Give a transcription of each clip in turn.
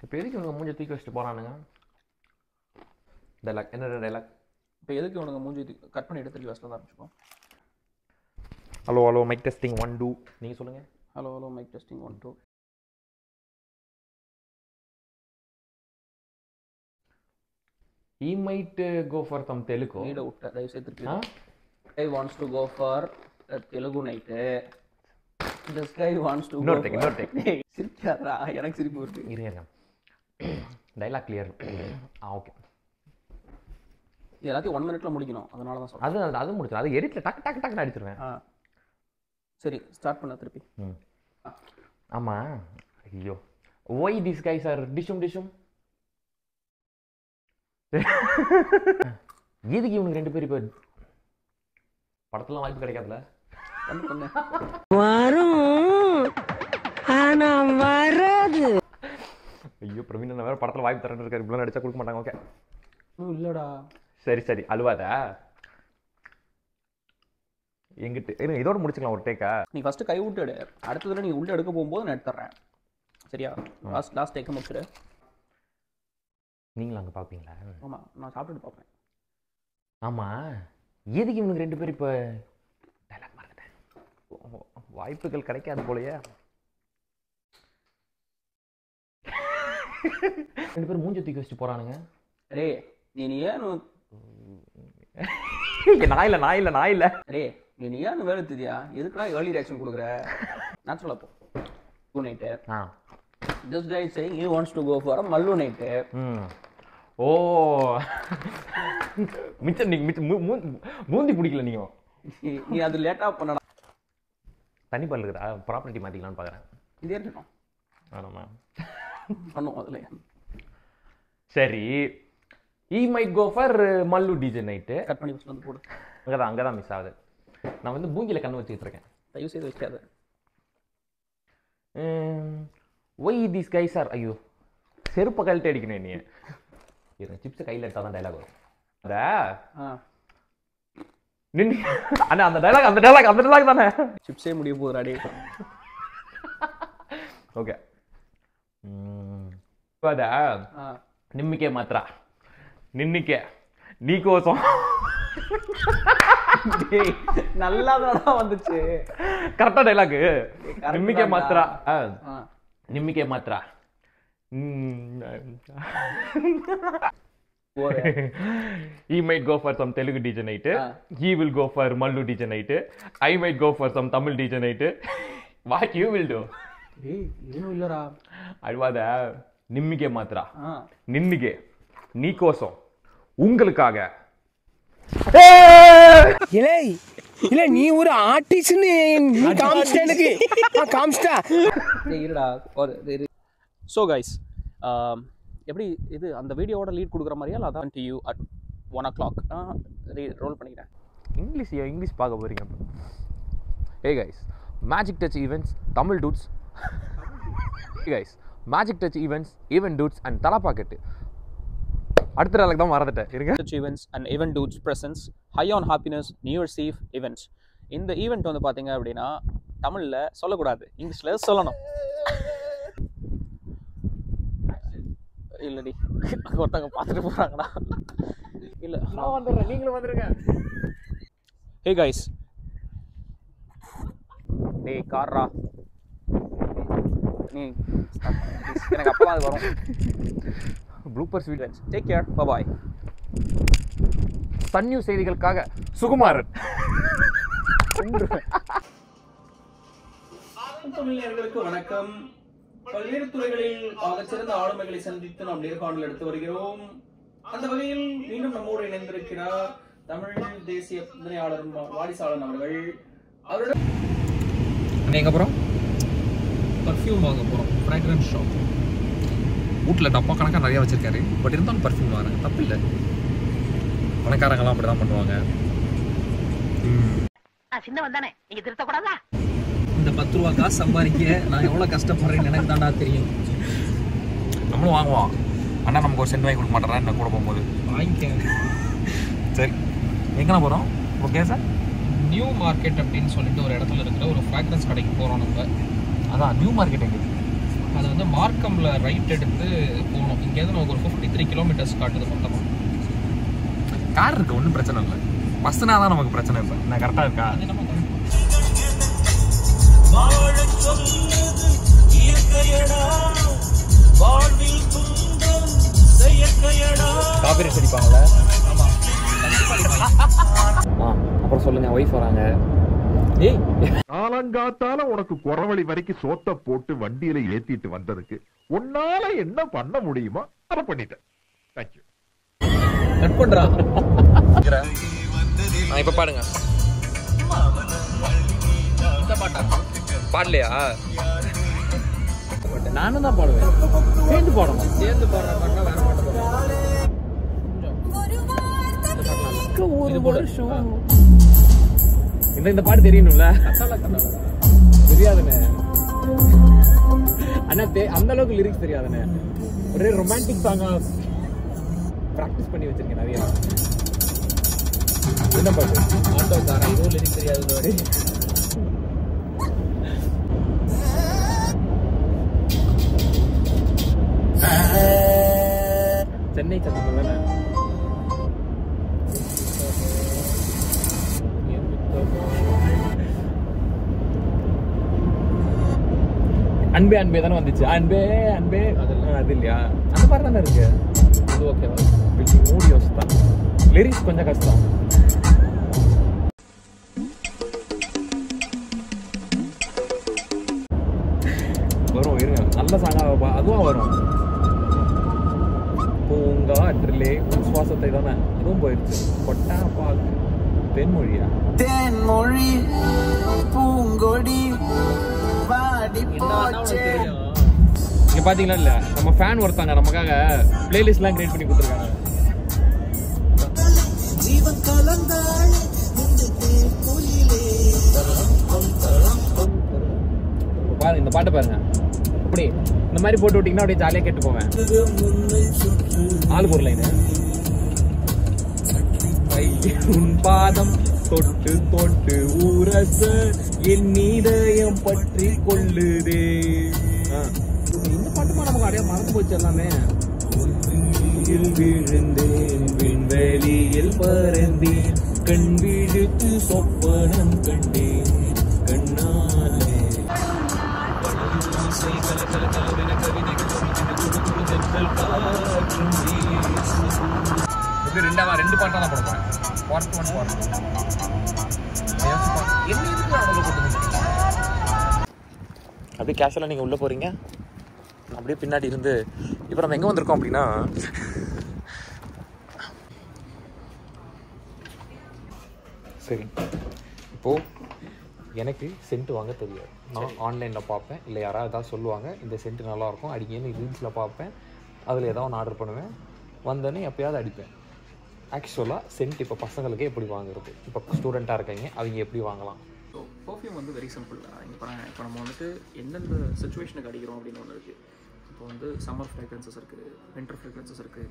இப்போ எதுக்கு இவனுங்க மூஞ்ச தூக்கி வச்சுட்டு போகிறானுங்க டைலாக் என்ன டைலாக் இப்போ எதுக்கு உனக்கு மூஞ்சி கட் பண்ணி எடுத்து ரிவர்ஸில் தான் ஆரம்பிச்சுக்கோம் hello hello mic testing one two நீங்கள் சொல்லுங்கள் hello hello mic testing one two he might go for some Telugu நீட விட்ட தயவு செய்து I wants to go for Telugu night this guy wants to இன்னொரு take, இன்னொரு. சிரிக்காதா எனக்கு சிரிப்பு வருது. டைலாக் கிளியர் ஆ ஓகே இது எல்லாத்தையும் ஒன் மினிட்ல முடிக்கணும். அதனால தான் சொல்கிறேன் அது அது- அது முடிச்சிடும் அது எடிட்டில் டக்கு டக்கு டக்குன்னு அடிச்சிருவேன். சரி ஸ்டார்ட் பண்ண திருப்பி. ஆமாம் ஐயோ. ஒய் திஸ் கைஸ் ஆர் டிஷும் டிஷும் எதுக்கு இவனுக்கு ரெண்டு பேர் இப்போ படத்துலாம் வாய்ப்பு கிடைக்காதுல? பண்ணு பண்ணு. வரும். ஆனா ஐயோ பிரவீன் வேற படத்தில் வாய்ப்பு தரேன்னு இருக்காரு. இப்படிலாம் நடிச்சா கொடுக்க மாட்டாங்க. ஓகே. இல்லைடா. சரி சரி. அழுவாத. எங்கிட்ட? இருங்க இதோட முடிச்சுக்கலாம் ஒரு டேக்கா நீ ஃபஸ்ட்டு கை விட்டு எடு. அடுத்ததுல நீ உள்ளே எடுக்க போகும்போது நான் எடுத்துறேன் சரியா? லாஸ்ட் லாஸ்ட் டேக்க முடிச்சிடு. நீங்களும் அங்கே பார்ப்பீங்களா ஆமாம் நான் சாப்பிட்டுட்டு பார்ப்பேன் ஆமாம் எதுக்கு இவனுக்கு ரெண்டு பேர் இப்போ? டைலாக் மறந்துட்டேன். வாய்ப்புகள் கிடைக்காது போலயே. ரெண்டு பேரும் மூஞ்சி தூக்கி வச்சுட்டு போறானுங்க. ரே நீ ஏன் நான் இல்லை நான் இல்லை நான் இல்லை. ரே நீ ஏன் வேலை தெரியா எதுக்குலாம் ஏர்லி ரியாக்ஷன் கொடுக்குற? நேச்சுரலாக போ. Tonight ah. This guy saying you wants to go for Mallu night ம். ஓ. மிச்சம் நீங்க மிச்சம் மூந்தி பிடிக்கல நீங்க நீ அது லேட்டாக பண்ணடா. தண்ணி பல்லுக்குதா ப்ராப்பர்ட்டி மாற்றிக்கலாம்னு பார்க்குறேன் இதே இருக்கட்டும் ஆமாம்மா பண்ணும் அதில். சரி. He might go for Mallu DJ night cut பண்ணி ஃபஸ்ட் வந்து போடு. அங்கே தான் அங்கே தான் மிஸ் ஆகுது. நான் வந்து பூங்கியில் கண்ணு வச்சுக்கிட்டு இருக்கேன். தயவு செய்து வைக்காத. ஒய் திஸ் கைஸ் ஆர் ஐயோ செருப்பை கழட்டி அடிக்கணும் நீ இருங்க சிப்ஸ் கையில் எடுத்தால் தான் டைலாக் வரும் அத நின்று அண்ணா அந்த டைலாக் அந்த டைலாக் அந்த டைலாக் தானே. சிப்ஸே முடிய போகுதுடா டே ಓಕೆ ಅದ ஆ ನಿಮ್ಮಿಕೆ ಮಾತ್ರ ನಿನ್ನಿಕೆ ನೀ ಕೋಸಂ டேய் நல்லா வந்துச்சு ಕರೆಕ್ಟಾ ಡೈಲಾಗ್ correct ನಿಮ್ಮಿಕೆ தான்டா. ಮಾತ್ರ ಆ, ஆ ನಿಮ್ಮಿಕೆ ಮಾತ್ರ போடு ಈ might go for some Telugu DJ night ಆ. he will go for Mallu DJ night I might go for some Tamil DJ night what you will do டேய் இன்னும் இல்லடா ಅಲ್ವಾದ ನಿಮ್ಮಿಗೆ ಮಾತ್ರ ஆ ನಿನ್ನಿಗೆ ನೀ ಕೋಸಂ உங்களுக்காக இலை இல்ல நீ ஒரு ஆர்டிஸ்ட்னு நீ காமிச்சிட்ட எனக்கு ஆ, காமிச்சிட்டா டேய் இருடா ஒரு இரு ஸோ கைஸ் எப்படி இது அந்த வீடியோவோட லீட் கொடுக்குற மாதிரியா இல்லை அதான் to you at one o'clock roll பண்ணிக்கிறேன் இங்கிலீஷ் ஏன் இங்கிலீஷ் பார்க்க போறீங்க hey guys magic touch events Tamil dudes guys magic touch events event dudes and தலா பாக்கெட்டு அடுத்த நாளுக்கு தான் மறந்துட்டேன். இருங்க. Such events and event dudes presents high on happiness new year's eve events. இந்த ஈவெண்ட் வந்து பார்த்தீங்க அப்படின்னா தமிழில் சொல்லக்கூடாது. இங்கிலீஷில் சொல்லணும். இல்லடி. அங்கே ஒருத்தவங்க பார்த்துட்டு போகிறாங்கடா இல்லை. நான் வந்துடுறேன். நீங்களும் வந்துருங்க. ஹே கைஸ் டேய் கார்ரா. நீ. எனக்கு அப்போ அது வரும். Bloopers video take care bye Sun News செய்திகளுக்காக சுகுமாரன். தமிழர்களுக்கு வணக்கம். பல்வேறு துறைகளில் ஆகச்சிறந்த ஆளுமைகளை சந்தித்து நாம் நேர்காணல் எடுத்து வருகிறோம். அந்த வகையில் மீண்டும் நம்மோடு இணைந்திருக்கிறார் தமிழ் தேசிய சிந்தனையாளர் வாடிசாளன் அவர்கள். அவருடன் எங்கே போகிறோம் பர்ஃப்யூம் வாங்க போகிறோம் ஃப்ராக்ரன்ஸ் ஷாப் வீட்டில் டப்பா கணக்காக நிறையா வச்சிருக்காரு. பட் இருந்தாலும் பர்ஃப்யூம் வாங்குறாங்க தப்பு இல்லை. பணக்காரங்களாம் அப்படி தான். பண்ணுவாங்க இந்த பத்து ரூபா காசு சம்பாதிக்க நான் எவ்வளோ கஷ்டப்படுறேன்னு எனக்கு தாண்டா தெரியும். நம்மளும் வாங்குவோம். அண்ணா நமக்கு ஒரு சென்ட் வாங்கி கொடுக்க மாட்டேறா என்ன கூட போகும்போது. வாங்கிக்க சரி. எங்கே போகிறோம் ஓகே சார்? நியூ மார்க்கெட் அப்படின்னு சொல்லிட்டு ஒரு இடத்துல இருக்கிற ஒரு ஃப்ராக்ரன்ஸ் கடைக்கு போகிறோம் நம்ம. அதான் நியூ மார்க்கெட் எங்கே அது வந்து மார்க்கம்ல ரைட் எடுத்து போகணும். இங்கேருந்து நமக்கு ஒரு ஃபிஃப்டி த்ரீ கிலோமீட்டர்ஸ் காட்டுது மொத்தமாக கார் இருக்கு ஒன்றும் பிரச்சனை இல்லை. பஸ்னா தான் நமக்கு பிரச்சனை இப்போ. நான் கரெக்டாக இருக்கா? அது நம்ம காப்பி அடிப்பாங்களே அப்புறம் சொல்லுங்க ஒய்ஃப் வராங்க. காலங்காத்தால உனக்கு குறவழி வரைக்கும் சோத்த போட்டு வண்டியில ஏத்திட்டு வந்ததுக்கு உன்னால என்ன பண்ண முடியுமோ அதை பண்ணிட்டேன். தேங்க்யூ கட் பண்றா. நான் இப்ப பாடுங்க. பாடலையா? நானும் தான் பாடுவேன். சேர்ந்து பாடணும். சேர்ந்து பாடுற பாட்டா வேற பாட்டு ஒரு வருஷம். இந்த இந்த பாட்டு தெரியணும்ல தெரியாதுண்ணே. அண்ணா அந்த அளவுக்கு லிரிக்ஸ் தெரியாதுண்ணே. ஒரே ரொமான்டிக் சாங்கா ப்ராக்டிஸ் பண்ணி வச்சிருக்கேன் நிறைய. என்ன பாட்டு? ஆட்டோ காரா இதுவும் லிரிக் தெரியாது சென்னை சந்தனம் தானே? அன்பே அன்பே தானே வந்துச்சு? அன்பே அன்பே. அதெல்லாம் அது இல்லையா? அந்த மாதிரி தானே இருக்கு? அது ஓகேவா மூடி யோசித்தான் லிரிக்ஸ் கொஞ்சம் கஷ்டம். வரும் இருங்க. நல்ல சாங்காக அதுவும் வரும். பூங்காற்றிலே உன் சுவாசத்தை தானே? அதுவும் போயிடுச்சு. கொட்டா பாக்கு தென்மொழியா? தென்மொழி. பூங்கொடி. இங்க பாத்தீங்களா இல்ல? நம்ம ஃபேன் ஒருத்தாங்க நமக்காக பிளேலிஸ்ட்லாம் கிரியேட் பண்ணி கொடுத்துருக்காங்க. ஜீவன் கலந்தாள் பாருங்க இந்த பாட்டு பாருங்க. அப்படி இந்த மாதிரி போட்டு விட்டீங்கன்னா அப்படியே ஜாலியா கேட்டு போவேன். ஆளுக்கு ஒரு லைனு பாதம் தொட்டு தொட்டு ஊரச என் நீதயம் பற்றி கொள்ளுதே. இந்த பாட்டுமா நமக்கு அப்படியே மறந்து போச்சு எல்லாமே. விழுந்தேன் விண்வெளியில் பறந்தேன் கண் விழித்து சொப்பனம் கண்டேன் கண்ணாலே. இது ரெண்டாவா ரெண்டு பாட்டா தான் போட போறேன். பார்ட் ஒன் பார்ட் அப்படியே கேஷுவலாக நீங்கள் உள்ளே போகிறீங்க அப்படியே பின்னாடி இருந்து இப்போ நம்ம எங்கே வந்திருக்கோம் அப்படின்னா சரி. இப்போது எனக்கு சென்ட் வாங்க தெரியாது. நான் ஆன்லைனில் பார்ப்பேன். இல்லை யாராவது ஏதாவது சொல்லுவாங்க இந்த சென்ட் நல்லாயிருக்கும் அடிக்கன்னு ரீல்ஸில் பார்ப்பேன். அதில் ஏதாவது ஒன்று ஆர்டர் பண்ணுவேன். வந்தோடனே எப்பயாவது அடிப்பேன். ஆக்சுவலாக சென்ட் இப்போ பசங்களுக்கு எப்படி வாங்குறது? இப்போ ஸ்டூடெண்ட்டாக இருக்காங்க அவங்க எப்படி வாங்கலாம்? பர்ஃப்யூம் வந்து வெரி சிம்பிள் தான். இங்கே பாருங்க இப்போ நம்ம வந்துட்டு எந்தெந்த சுச்சுவேஷனுக்கு அடிக்கிறோம் அப்படின்னு ஒன்று இருக்குது இப்போ வந்து சம்மர் ஃப்ராக்ரன்சஸ் இருக்குது வின்டர் ஃப்ராக்ரன்சஸ் இருக்குது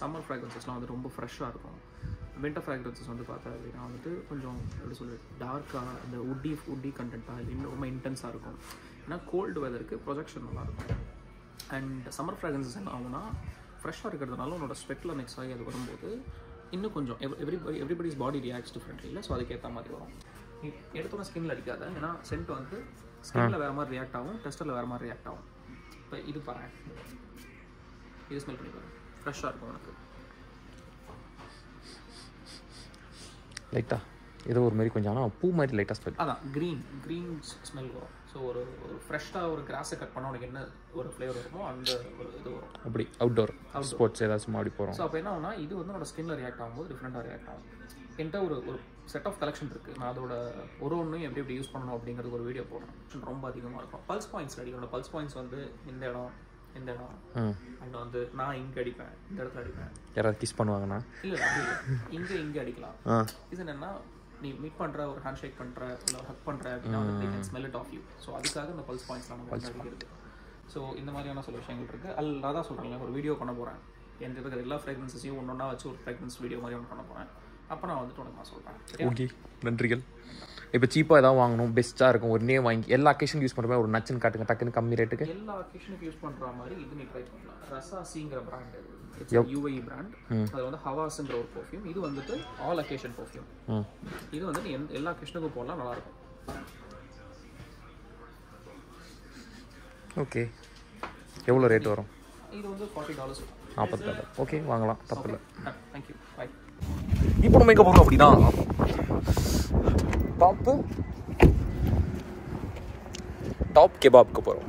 சம்மர் ஃப்ராக்ரன்சஸ்லாம் வந்து ரொம்ப ஃப்ரெஷ்ஷாக இருக்கும். வின்டர் ஃப்ராக்ரன்சஸ் வந்து பார்த்தா அப்படின்னா வந்துட்டு கொஞ்சம் எப்படி சொல்லு டார்க்காக இந்த உட்டி உட்டி கண்டென்ட்டாக இன்னும் ரொம்ப இன்டென்ஸாக இருக்கும். ஏன்னா கோல்டு வெதருக்கு ப்ரொஜெக்ஷன் நல்லாயிருக்கும் அண்ட் சம்மர் ஃப்ராக்ரன்சஸ் என்ன ஆகும்னா ஃப்ரெஷ்ஷாக இருக்கிறதுனால உன்னோட ஸ்வெட்டில் மிக்ஸ் ஆகி அது வரும்போது இன்னும் கொஞ்சம் every everybody's body reacts differently இல்லை? ஸோ அதுக்கேற்ற மாதிரி வரும். நீ எடுத்தோட ஸ்கின்ல அடிக்காத. ஏன்னா சென்ட் வந்து ஸ்கின்ல வேற மாதிரி ரியாக்ட் ஆகும் டெஸ்டரில் வேற மாதிரி ரியாக்ட் ஆகும். இப்போ இது பாரு இது ஸ்மெல் பண்ணி பாரு ஃப்ரெஷ்ஷாக இருக்கும் உனக்கு. லைட்டாக ஏதோ ஒரு மாதிரி கொஞ்சம் ஆனால் பூ மாதிரி லைட்டாக ஸ்மெல் அதான் க்ரீன் க்ரீன் ஸ்மெல் வரும். ஸோ ஒரு ஒரு ஃப்ரெஷ்ஷாக ஒரு கிராஸை கட் பண்ணால் உனக்கு என்ன ஒரு ஃப்ளேவர் வருமோ அந்த ஒரு இது வரும். அப்படி அவுட்டோர் ஸ்போர்ட்ஸ் ஏதாச்சும் அப்படி போகிறோம் ஸோ அப்போ என்ன ஆகும்னா இது வந்து என்னோட ஸ்கின்ல ரியாக்ட் ஆகும்போது டிஃப்ரெண்ட்டாக ரியாக்ட் ஆகும். என்கிட்ட ஒரு ஒரு செட் ஆஃப் கலெக்ஷன் இருக்குது நான் அதோட ஒரு ஒன்றையும் எப்படி எப்படி யூஸ் பண்ணணும் அப்படிங்கிறது ஒரு வீடியோ போடுறேன். ரொம்ப அதிகமாக இருக்கும். பல்ஸ் பாயிண்ட்ஸ் அடிக்கணும் பல்ஸ் பாயிண்ட்ஸ் வந்து இந்த இடம் இந்த இடம். அண்ட் வந்து நான் இங்கே அடிப்பேன் இந்த இடத்துல அடிப்பேன். யாராவது கிஸ் பண்ணுவாங்கண்ணா இல்லை இங்கே இங்கே அடிக்கலாம். இது என்னன்னா நீ மீட் பண்ணுற ஒரு ஹேண்ட் ஷேக் பண்ணுற இல்லை ஹக் பண்ணுற அப்படின்னா வந்து smell it off you so அதுக்காக இந்த பல்ஸ் பாயிண்ட்ஸ்லாம் நம்ம அடிக்கிறது ஸோ இந்த மாதிரியான சில விஷயங்கள் இருக்குது அது நான் தான் சொல்கிறேன் ஒரு வீடியோ பண்ண போகிறேன் என் இருக்கிற எல்லா ஃப்ராக்ரன்ஸையும் ஒன்றா வச்சு ஒரு ஃப்ராக்ரன்ஸ் வீடியோ மாதிரி ஒன்று பண்ண போகிறேன் அப்போ நான் வந்துட்டு உனக்கு நான் சொல்கிறேன் ஓகே நன்றிகள். இப்போ சீப்பாக ஏதாவது வாங்கணும் பெஸ்ட்டாக இருக்கும் ஒரு நேம் வாங்கி எல்லா அக்கேஷனுக்கு யூஸ் பண்ணுற மாதிரி ஒரு நச்சுன்னு காட்டுங்க டக்குன்னு கம்மி ரேட்டுக்கு எல்லா அக்கேஷனுக்கு யூஸ் பண்ற மாதிரி இது நீ ட்ரை பண்ணலாம். ரசாசிங்கிற பிராண்ட் Yup. யூஐ பிராண்ட் அது வந்து ஹவாஸ்ங்கிற ஒரு பர்ஃப்யூம் இது வந்துட்டு ஆல் அக்கேஷன் பர்ஃப்யூம் இது வந்து நீ எல்லா அக்கேஷனுக்கும் போடலாம் நல்லா இருக்கும். ஓகே எவ்வளோ ரேட் வரும்? இது வந்து ஃபார்ட்டி டாலர்ஸ் நாற்பத்தாறு ஓகே வாங்கலாம் தப்பு இல்லை. தேங்க்யூ பாய் இப்போ நம்ம எங்கே போகிறோம் அப்படின்னா டாப்பு டாப் கெபாப்க்கு போகிறோம்